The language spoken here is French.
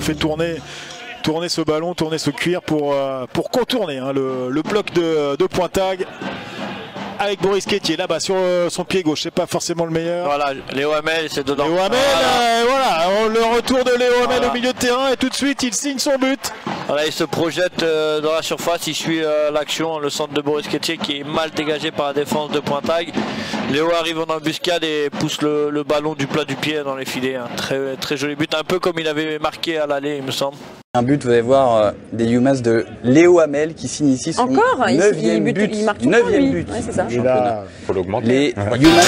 fait tourner tourner ce ballon, tourner ce cuir pour, euh, pour contourner hein, le, le, bloc de, de Pointag avec Boris Quétier là-bas sur euh, son pied gauche, c'est pas forcément le meilleur. Voilà, Léo Hamel, c'est dedans. Léo Hamel, voilà, euh, voilà le retour de Léo Hamel voilà. au milieu de terrain et tout de suite il signe son but. Voilà, il se projette euh, dans la surface, il suit euh, l'action, le centre de Boris Quétier qui est mal dégagé par la défense de Pointag. Léo arrive en embuscade et pousse le, le ballon du plat du pied dans les filets. Hein. Très, très joli but, un peu comme il avait marqué à l'aller, il me semble. Un but, vous allez voir euh, des Yumas de Léo Hamel qui signe ici son Encore 9 il, but, il marque tout 9 lui. but. Ouais, c'est ça. championnat. faut l'augmenter. Les Yumas